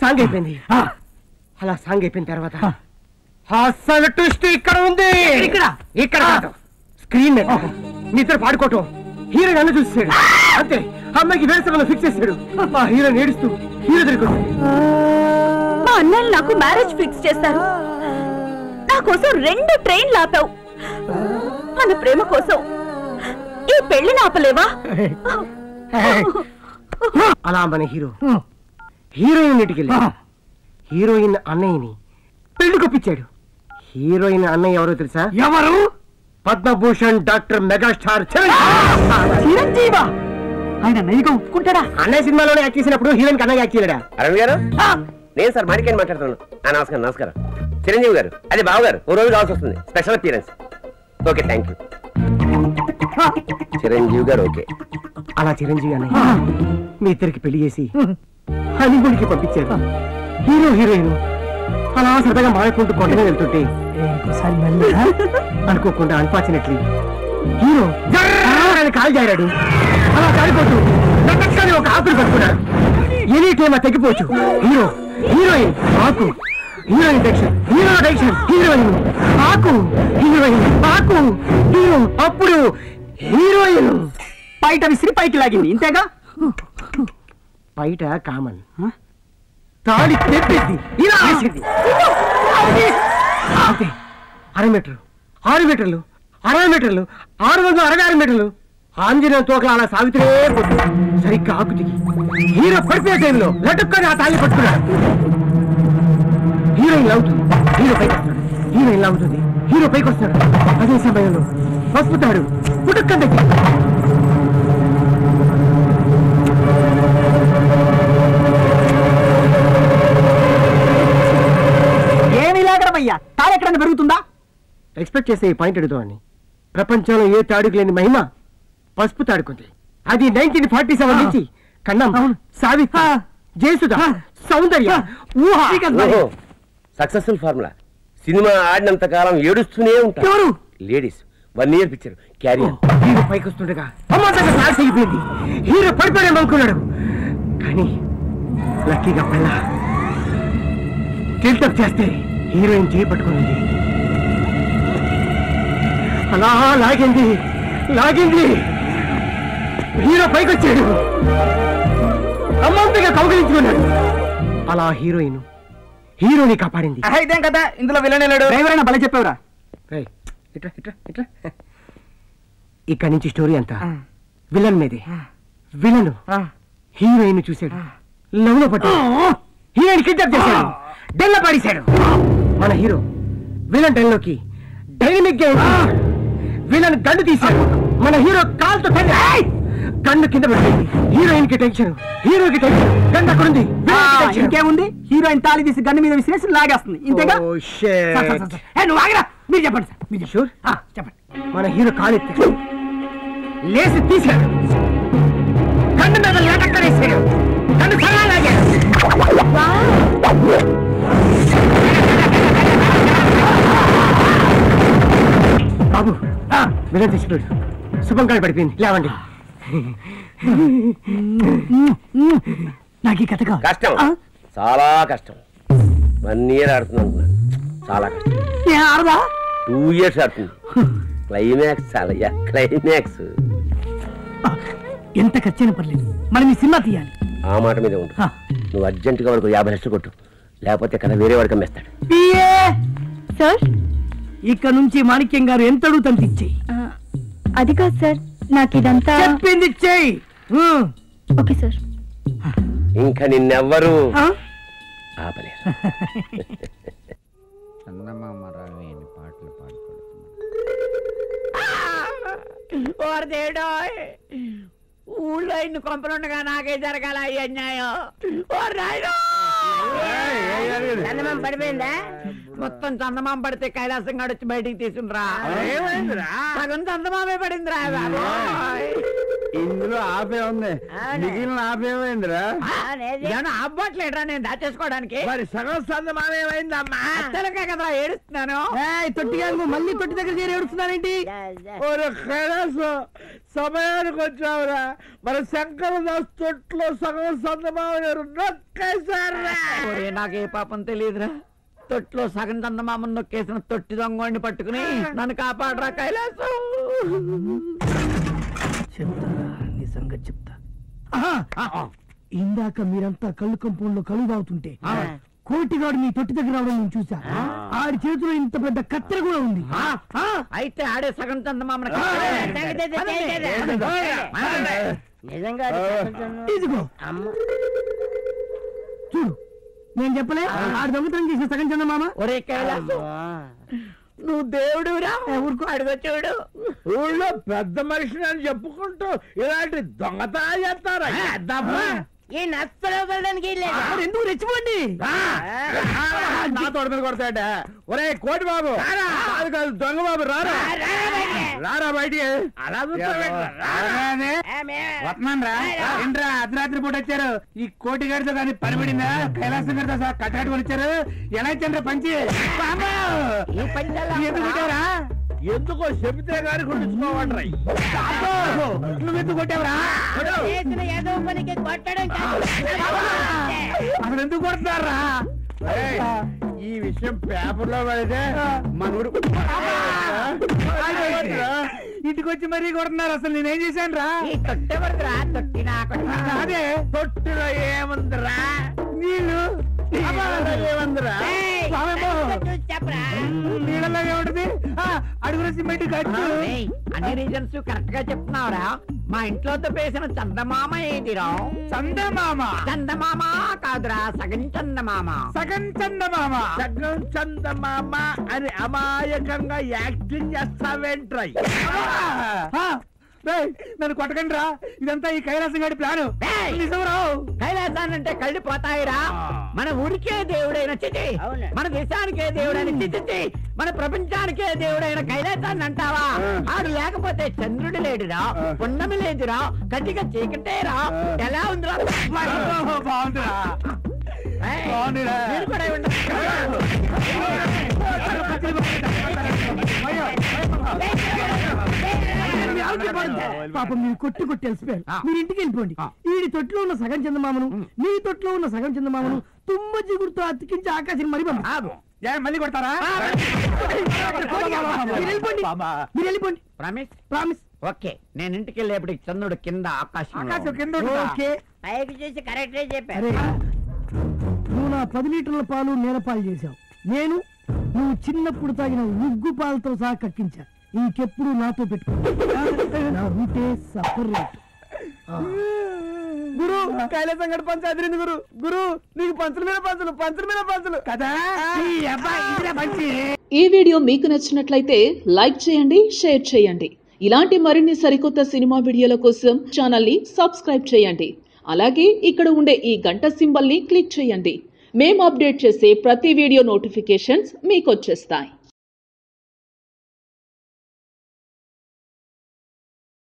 Song అయిపోయింది అలా song అయిపోయిన తర్వాత అసలు ట్విస్ట్ ఇక్కడ ఉంది. ఇక్కడ? ఇక్కడ స్క్రీన్ మీ పాడుకోవటం. హీరో నన్ను చూసేసాడు అంతే. అమ్మాయికి వేరే ఫిక్స్ చేశాడు మా హీరో నేడుస్తూ హీరో దగ్గరికి మా అన్నయ్య నాకు మ్యారేజ్ ఫిక్స్ చేస్తారు. నా కోసం రెండు ట్రైన్లు ఆపావు మన ప్రేమ కోసం. ఈ పెళ్ళిని ఆపలేవా అలా మన హీరో. హీరోయిన్ ఇంటికెళ్ళి హీరోయిన్ అన్నయ్యని పెళ్ళి కొప్పించాడు. హీరోయిన్ అన్నయ్య ఎవరో తెలుసా? ఎవరు? Padma Bhushan doctor megastar Chiranjeeva. ఆయన నైగా ఒప్పుకుంటాడా? అన్నయ్య సినిమాలోనే యాక్ట్ చేసినప్పుడు హీరోయిన్ అన్నయ్య యాక్ట్ చేయడా అరవింద్ గారు? నేను సార్ మాడికాయని మాట్లాడుతున్నాను. నమస్కారం నమస్కారం. చిరంజీవి గారు అదే బావగారు ఓ రోజు కావాల్సి వస్తుంది. Special appearance okay thank you Chiranjeevi garu okay. అలా చిరంజీవి అన్నయ్య మీ ఇద్దరికి పెళ్ళి చేసి హనీమూన్కి పంపించారు. హీరో హీరోయిన్ అలా సరదాగా మాయకుంటూ కొండగా వెళ్తుంటే అనుకోకుండా అనిపాచినట్లు హీరో కాలు జారాడు. అలా కాలిపోతు ఒక ఆకులు పట్టుకున్నాడు. ఎనీ టైమ్ తగ్గిపోవచ్చు. హీరో హీరోయిన్ ఆకు heroine direction hero direction heroine ఆకు హీరోయిన్ ఆకు హీరో అప్పుడు హీరోయిన్. పైట విసిరి పైకి లాగింది ఇంతేగా? బయట కామన్. తాళి తెప్పింది ఇలా అంతే. అర మీటర్ ఆరు మీటర్లు అరవై మీటర్లు ఆరు వందల అరవై ఆరు మీటర్లు. ఆంజనేయ తోకలా అలా సాగుతూనే పోతుంది సరిగ్గా ఆకు దిగి. హీరో పడిపోయే టైంలో లటుక్కని ఆ తాళి పట్టుకున్నాడు. హీరోయిన్ లాగుతుంది హీరో పైకి వస్తాడు హీరోయిన్ లాగుతుంది హీరో పైకి వస్తాడు అదే సమయంలో పసుపు తాడు పుట్టుకండి ఏమి తాడు ఎక్కడన్నా పెరుగుతుందా? ఎక్స్పెక్ట్ చేసే ఈ పాయింట్ అడుగుతామని ప్రపంచంలో ఏ తాడుకు లేని మహిమ పసుపు తాడుకుంది. అది నైన్టీన్ ఫార్టీ సెవెన్ నుంచి కన్నం సావి జేసుదా సౌందర్య సక్సెస్ఫుల్ ఫార్ములా. సినిమా ఆడినంత కాలం ఏడుస్తూనే ఉంటారు ladies. One year picture. Career hero పైకి వస్తుండగా. అమ్మ దగ్గర క్లాస్ అయిపోయింది. హీరో పడిపోయాం అనుకున్నాడు. కానీ లక్కీగా పిల్ల టిల్టప్ చేస్తే హీరోయిన్ చేయి పట్టుకునింది అలా లాగింది లాగింది. హీరో పైకి వచ్చాడు. అమ్మంతగా కౌగిలించుకున్నాడు. అలా హీరోయిన్ హీరోని కాపాడింది. ఇదేం కదా ఇందులో విలనేలాడు డ్రైవర్ అయినా బల చెప్పేవరా. రైట్ ఇక్కడి నుంచి స్టోరీ అంతా. విలన్ మీది. విలన్. హీరోయిన్ చూశాడు. లవ్లో పట్టాడు హీరోయిన్ కిడ్నాప్ చేశాడు. లో పాడేశాడు. మన హీరో విలన్ డెల్లోకి డైనమిక్గా విలన్ గండు తీశాడు. మన హీరో కాల్తో తల్లి. గన్ను కింద పెట్టింది హీరోయిన్కి టెన్షన్. హీరోకి టెన్షన్. గండు అక్కడ ఉంది. ఇంకేముంది? హీరోయిన్ తాళి తీసి గండు మీద విశ్లేషణ లాగేస్తుంది. ఇంతేగా? నువ్వు ఆగిరా. మీరు చెప్పండి సార్ మీరు షూర్ చెప్పండి. మన హీరో కాలెత్తి లేచి తీశాడు కన్ను మీద లేటక్కరేసాడు కన్ను సరాలాగాడు బాబు వినతి చూడు శుభం కాడి పడిపోయింది. లేవండి. నాకు ఈ కథ కష్టం. చాలా కష్టం. వన్ ఇయర్ ఆడుతున్నాను చాలా కష్టం. ఆడదా? టూ ఇయర్స్ ఆడుతుంది. క్లైమాక్స్ చాలయ్యా క్లైమాక్స్ ఎంత ఖర్చైనా పర్లేదు. మనం ఈ సినిమా తీయాలి. ఆ మాట మీద ఉంటా నువ్వు అర్జెంటుగా వాడికి యాభై లక్షలు కొట్టు. లేకపోతే కదా వేరే వాడికి అమ్మేస్తాడు. సార్? ఇక్కడ నుంచి మాణిక్యం గారు ఎంత అడుగుతాను ఇచ్చేయి అది కాదు సార్ నాకు ఇదంతా చెప్పింది ఇచ్చేయి ఓకే సార్. ఇంకా నిన్నెవ్వరు? ఆపలేదు చందమామ ఓరు దేవుడో ఊళ్ళో ఇన్ని కొంపలుండగా నాకే జరగాల ఈ అన్యాయం? చందమాం పడిపోయిందా? మొత్తం చందమాం పడితే కైలాసం గడొచ్చి బయటికి తీసుకురా సగం చందమామే పడిందిరా ఇందులో ఆపే ఉంది. మిగిలిన ఆపేమైందిరా అవ్వట్లేదురా నేను దాచేసుకోవడానికి? మరి సగం సందం అత్తలకే కదరా ఏడుస్తున్నాను. తొట్టిగా మళ్ళీ తొట్టి దగ్గర చేరి కైలాసం సమయానికి వచ్చావురా. మన శంకర దాస్ తొట్లో సగం సందమావారు నొక్కేశారా ఒరే నాకు పాపం తెలియదురా. తొట్లో సగం చందమామను నొక్కేసిన తొట్టి దొంగని పట్టుకుని నన్ను కాపాడరా కైలాసం. చెప్తా. నీ సంగతి చెప్తా ఇందాక మీరంతా కళ్ళు కంపౌండ్లో కళ్ళు తాగుతుంటే కోటిగాడు మీ తొట్టి దగ్గర రావడం నేను చూసా ఆడి చేతిలో ఇంత పెద్ద కత్తెర కూడా ఉంది. ఆ, అయితే ఆడే సగం ఇదిగో. చూడు నేను చెప్పలే? ఆడు దొంగతనం చేసిన సగం చంద మామ ఒరే కైలాసం నువ్వు దేవుడురా ఊరుకో? అడుగు చూడు. ఊళ్ళో పెద్ద మనిషిని అని చెప్పుకుంటూ ఇలాంటి దొంగతనాలు చేస్తారా? ఈ మరి ఎందుకు రెచ్చిపోండి! నా తోడ మీద కొడతాడ ఒరే కోటి బాబు. కాదు కాదు దొంగ బాబు రారా. రారా బయటికి. అలా వస్తున్నాను రా. ఏంట్రా అర్ధరాత్రి పూట వచ్చారు. ఈ కోటి గారితో కానీ పని పడిందా కైలాసం గారితో సహా కట్టాడుకొని వచ్చారు. ఎలా ఇచ్చారు పంచి? ఎందుకు? ఎందుకో చెబితే గాని కుట్టించుకోవండి అబ్బో! నువ్వు ఎందుకు కొట్టావురా? చేసిన ఏదో పనికి కొట్టడం కాదు. అసలు ఎందుకు కొడుతున్నారా ఈ విషయం పేపర్లో పడితే మన ఊరు ఇంటికి వచ్చి మరీ కొడుతున్నారు అసలు నేనేం చేశాను రా ఈ తొట్టె వరకురా తొట్టి నాకు అదే. తొట్టులో ఏముందిరా? నీళ్ళు. ఏముందిరా? సిమెంట్ అన్ని రీజన్స్ కరెక్ట్గా చెప్తున్నావురా. మా ఇంట్లో వేసిన చందమామ ఏదిరా? చందమామ. చందమామ కాదురా సగం చందమామ. సగం చందమామ. సగం చందమామ అని అమాయకంగా యాక్టింగ్ చేస్తావేంట్రై? నన్ను కొట్టకండి రా ఇదంతా ఈ కైలాసం గారి ప్లాను కైలాసాన్ని అంటే కళ్ళు పోతాయిరా మన ఊరికే దేవుడైన చిచి అవును. మన దేశానికే దేవుడైన చిచి మన ప్రపంచానికే దేవుడైన కైలాసాన్ని అంటావా ఆడు లేకపోతే చంద్రుడు లేడురా పున్నమి లేదురా కటిక చీకటేరా ఎలా ఉందిరా బాగుందిరా ఏయ్, బాగుందిరా. పాపం మీరు కొట్టి కొట్టి వెళ్ళిపోయారు. మీరు ఇంటికి వెళ్ళిపోండి. వీడి తొట్లో ఉన్న సగం చందమామను మీ తొట్లో ఉన్న సగం చందమామను తుమ్మ జిగురుతో అతికించి ఆకాశం మరి మళ్ళీ కొడతారా? మీరు వెళ్ళిపోండి. ప్రామిస్? ప్రామిస్. ఓకే. నేను ఇంటికి వెళ్ళేప్పటికి చంద్రుడు కింద ఆకాశం ఆకాశం కింద ఓకే. పైకి చూసి కరెక్టే చెప్పారు. అరే. నువ్వు నా పది లీటర్ల పాలు నేలపాలు చేశావు. నేను నువ్వు చిన్నప్పుడు తాగిన ఉగ్గు పాలతో సహా కక్కించా ఇంకెప్పుడు నాతో పెట్టుకో. నా రూటే సపరేట్. గురు కైలాసం గడి పంచు అదిరింది గురు. గురు నీకు పంచుల మీద పంచులు పంచుల మీద పంచులు. కదా? ఈ వీడియో మీకు నచ్చినట్లయితే లైక్ చేయండి షేర్ చేయండి. ఇలాంటి మరిన్ని సరికొత్త సినిమా వీడియోల కోసం ఛానల్ని సబ్స్క్రైబ్ చేయండి. అలాగే ఇక్కడ ఉండే ఈ గంట సింబల్ని క్లిక్ చేయండి. మేము అప్డేట్ చేసే ప్రతి వీడియో నోటిఫికేషన్స్ మీకు వచ్చేస్తాయి.